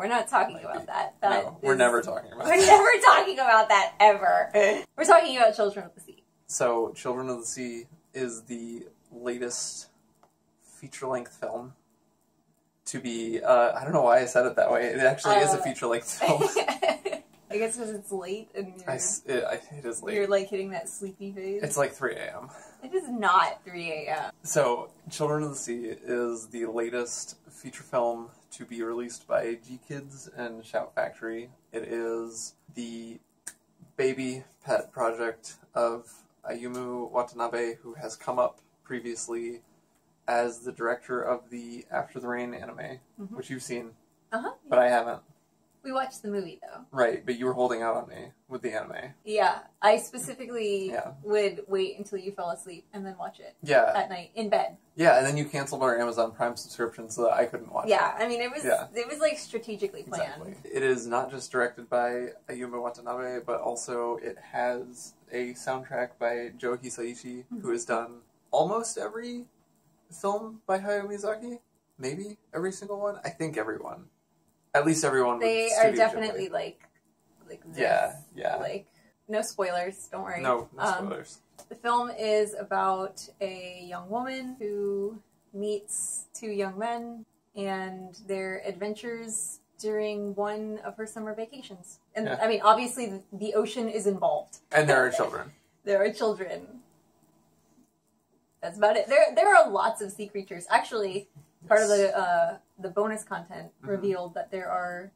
we're not talking about that. That no, we're never talking about We're that. never talking about that ever. We're talking about Children of the Sea. So, Children of the Sea is the latest feature length film to be. Uh, I don't know why I said it that way. It actually is a Uh, feature length film. I guess because it's late and you're, I it, I, it is you're like hitting that sleepy phase. It's like 3 a.m. it is not 3 a.m. So, Children of the Sea is the latest feature film to be released by GKIDS and Shout Factory. It is the baby pet project of Ayumu Watanabe, who has come up previously as the director of the After the Rain anime, Mhm. which you've seen, Uh huh. but I haven't. We watched the movie though. Right, but you were holding out on me with the anime. Yeah, I specifically Yeah. would wait until you fell asleep and then watch it Yeah, at night in bed. yeah, and then you canceled our Amazon Prime subscription so that I couldn't watch it. Yeah, I mean it was Yeah. it was like strategically planned. Exactly. It is not just directed by Ayumu Watanabe, but also it has a soundtrack by Joe Hisaishi, Mm-hmm. who has done almost every film by Hayao Miyazaki. Maybe every single one. I think every one. At least everyone. They are definitely Ghibli. like like this. Yeah, yeah. Like no spoilers, don't worry. no, no Um, spoilers. The film is about a young woman who meets two young men and their adventures during one of her summer vacations. And Yeah. I mean, obviously, the, the ocean is involved. and there are children. There are children. That's about it. There, there are lots of sea creatures. Actually, part of the uh, the bonus content Mhm. revealed that there are.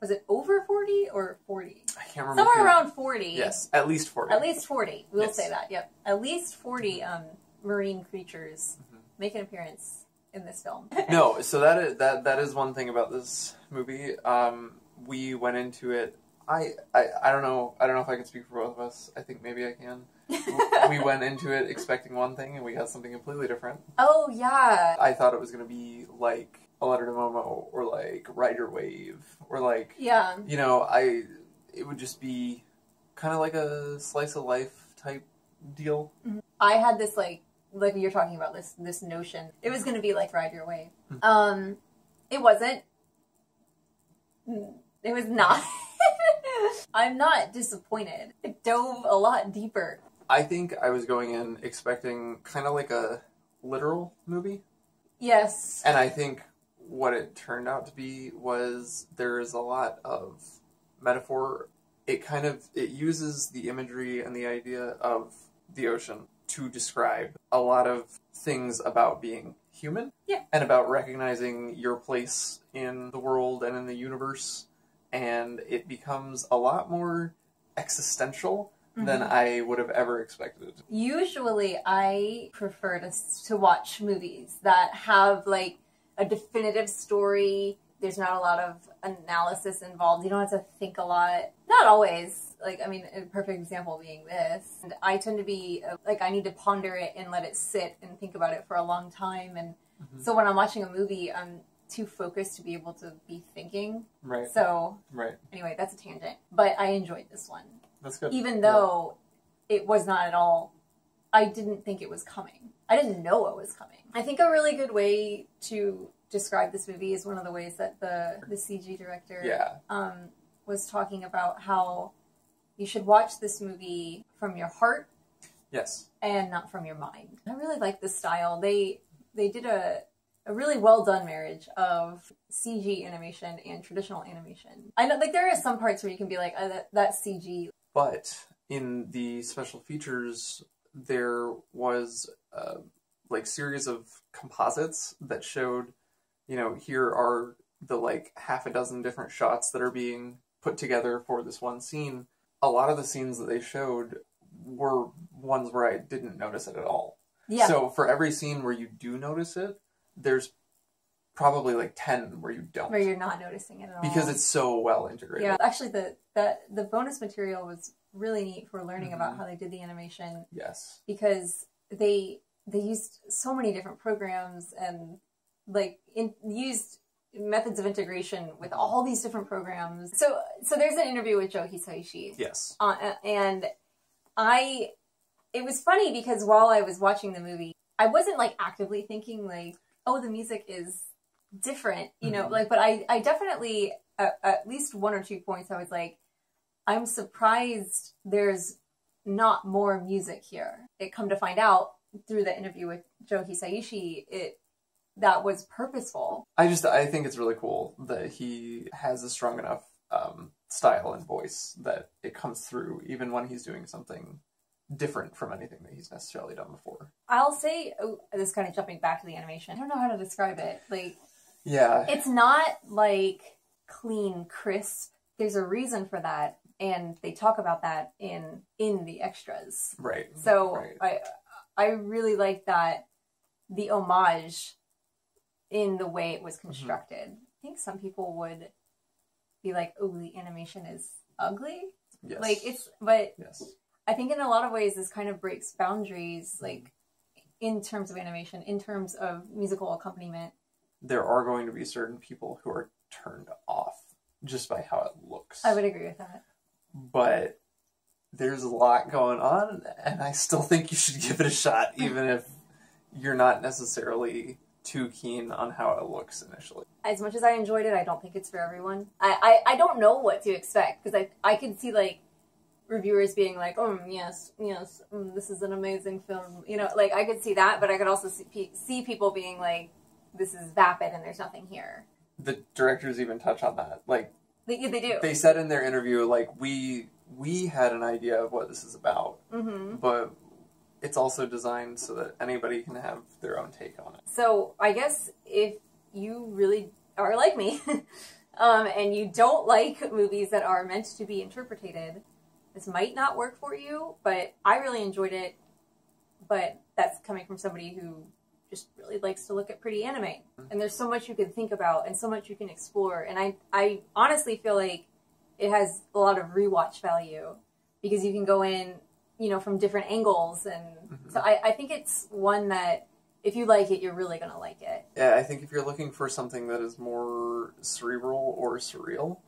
Was it over forty or forty? I can't remember. Somewhere around forty. Yes, at least forty. At least 40. We'll Yes. say that. Yep. At least 40 um, marine creatures Mhm. make an appearance in this film. no, so that is that that is one thing about this movie. Um, we went into it. I, I I don't know. I don't know if I can speak for both of us. I think maybe I can. we went into it expecting one thing, and we got something completely different. oh, yeah. I thought it was going to be like a letter to Momo, or like Ride Your Wave, or like Yeah. you know, I it would just be kind of like a slice of life type deal. I had this, like, like you're talking about this this notion. It was going to be like Ride Your Wave. Hmm. Um, it wasn't. It was not. I'm not disappointed. It dove a lot deeper. I think I was going in expecting kind of like a literal movie. Yes. And I think what it turned out to be was there is a lot of metaphor. It kind of it uses the imagery and the idea of the ocean to describe a lot of things about being human Yeah. and about recognizing your place in the world and in the universe and it becomes a lot more existential than Mhm. I would have ever expected. Usually, I prefer to to watch movies that have like a definitive story. There's not a lot of analysis involved. You don't have to think a lot. Not always. Like I mean, a perfect example being this. And I tend to be uh, like I need to ponder it and let it sit and think about it for a long time. And Mhm. so when I'm watching a movie, I'm too focused to be able to be thinking. Right. So Right. anyway, that's a tangent. But I enjoyed this one That's good. even Yeah. though it was not at all i didn't think it was coming i didn't know it was coming i think a really good way to describe this movie is one of the ways that the the cg director Yeah. um, was talking about how you should watch this movie from your heart Yes. and not from your mind i really like the style they they did a a really well done marriage of CG animation and traditional animation. I know, like, there are some parts where you can be like, oh, that, that's CG, But in the special features, there was uh, like series of composites that showed, you know, here are the like half a dozen different shots that are being put together for this one scene. A lot of the scenes that they showed were ones where I didn't notice it at all. Yeah. So for every scene where you do notice it, there's probably like 10 where you don't. where you're not noticing it at all. because it's so well integrated. yeah, actually the that the bonus material was really neat for learning about Mhm. how they did the animation Yes. because they they used so many different programs and like in, used methods of integration with all these different programs. So so there's an interview with Joe Hisaishi Yes. uh, and I it was funny because while I was watching the movie, I wasn't like actively thinking like, oh, the music is different, you know, Mhm. like but I I definitely at, at least one or two points, I was like, I'm surprised there's not more music here. It come to find out through the interview with Joe Hisaishi, it that was purposeful. I just I think it's really cool that he has a strong enough um, style and voice that it comes through even when he's doing something different from anything that he's necessarily done before. I'll say oh, this kind of jumping back to the animation. I don't know how to describe it. Like Yeah, it's not like clean, crisp. There's a reason for that, and they talk about that in in the extras. right. So right. I I really like that the homage in the way it was Mm-hmm. constructed. I think some people would be like, "Oh, the animation is ugly." yes. Like it's, but yes. I think in a lot of ways this kind of breaks boundaries, like in terms of animation, in terms of musical accompaniment. There are going to be certain people who are turned off just by how it looks. I would agree with that. but there's a lot going on, and I still think you should give it a shot, even if you're not necessarily too keen on how it looks initially. As much as I enjoyed it, I don't think it's for everyone. I, I, I don't know what to expect because I I can see like reviewers being like, "Oh yes, yes, mm, this is an amazing film," you know, like I could see that, but I could also see, pe- see people being like, "This is vapid and there's nothing here." The directors even touch on that. Like They, they do. they said in their interview, like we we had an idea of what this is about, hmm but it's also designed so that anybody can have their own take on it. So I guess if you really are like me, um, and you don't like movies that are meant to be interpreted, this might not work for you. But I really enjoyed it. But that's coming from somebody who just really likes to look at pretty anime, mm-hmm. and there's so much you can think about and so much you can explore. And I, I honestly feel like it has a lot of rewatch value because you can go in, you know, from different angles, and mm-hmm. so I, I think it's one that if you like it, you're really gonna like it. Yeah, I think if you're looking for something that is more cerebral or surreal,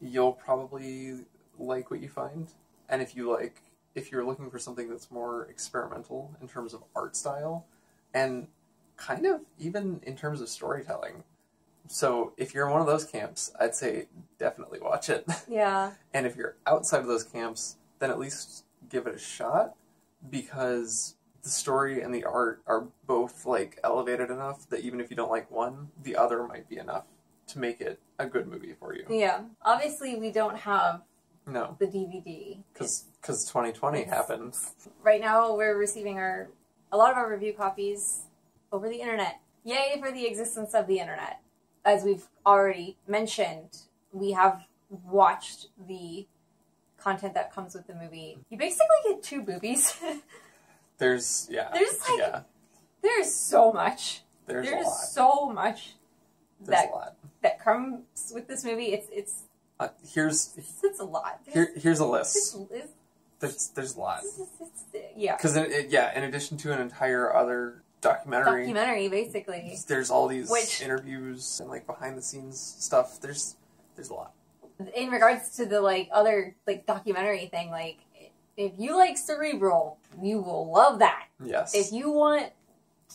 you'll probably like what you find. And if you like, if you're looking for something that's more experimental in terms of art style, and kind of even in terms of storytelling. So if you're in one of those camps, I'd say definitely watch it. Yeah, And if you're outside of those camps, then at least give it a shot because the story and the art are both like elevated enough that even if you don't like one, the other might be enough to make it a good movie for you. yeah. Obviously, we don't have No, the DVD because 2020 It's- happened. right now. We're receiving our a lot of our review copies over the internet. Yay for the existence of the internet! As we've already mentioned, we have watched the content that comes with the movie. You basically get two movies. There's yeah, There's, like, yeah, There's so much. there's, There's a lot. so much There's that a lot. that comes with this movie. It's it's Uh, here's it's, a lot. here here's a list. it's, There's there's a lot it's, it's- yeah, because yeah, in addition to an entire other documentary, documentary basically. there's all these Which- interviews and like behind the scenes stuff. There's there's a lot. In regards to the like other like documentary thing, like if you like cerebral, you will love that. Yes. If you want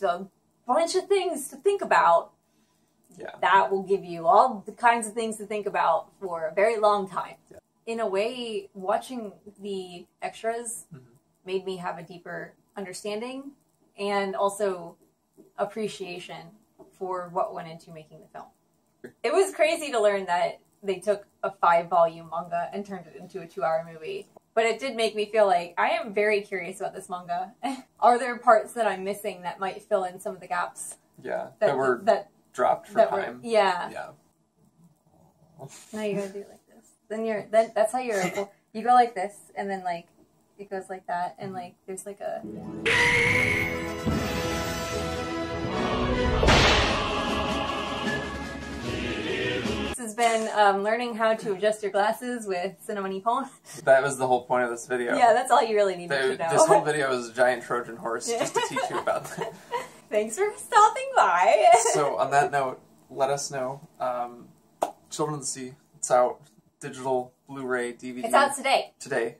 a bunch of things to think about, yeah. that will give you all the kinds of things to think about for a very long time. Yeah. In a way, watching the extras Mhm. made me have a deeper understanding and also appreciation for what went into making the film. It was crazy to learn that they took a five volume manga and turned it into a two hour movie. But it did make me feel like I am very curious about this manga. Are there parts that I'm missing that might fill in some of the gaps Yeah. that, That, were that dropped for that were time. yeah. Yeah. Now you gotta do it like this. Then you're then that's how you're you go like this and then like it goes like that and like there's like a This has been um, learning how to adjust your glasses with Cinema Nippon. That was the whole point of this video. Yeah, that's all you really need to know. this whole video is a giant Trojan horse Yeah. just to teach you about that. Thanks for stopping by. so on that note, let us know. Um, Children of the Sea. It's out. Digital, Blu-ray, DVD. it's out today. today.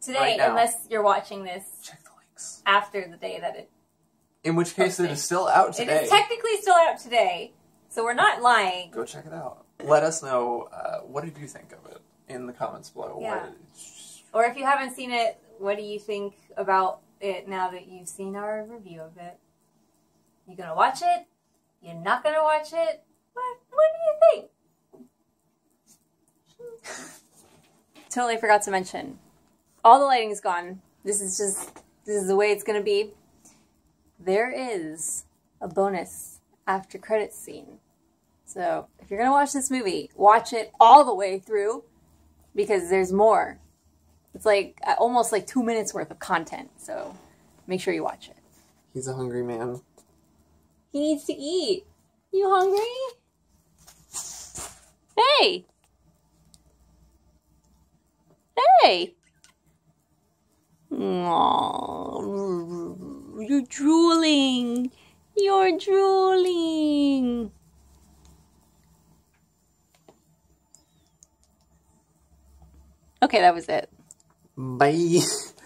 Today, Right unless you're watching this Check the links. after the day that it In which case, it Okay. still out today. is technically still out today, so we're not lying. Go check it out. let us know uh, what did you think of it in the comments below. Yeah. What- Or if you haven't seen it, what do you think about it now that you've seen our review of it? You gonna watch it? You're not gonna watch it? What what do you think? totally forgot to mention. All the lighting is gone. This is just this is the way it's gonna be. There is a bonus after credits scene. So if you're gonna watch this movie, watch it all the way through because there's more. It's like uh, almost like two minutes worth of content. So make sure you watch it. He's a hungry man. He needs to eat. You hungry? Hey! Hey! Aww, you're drooling. You're drooling. Okay, that was it. Bye.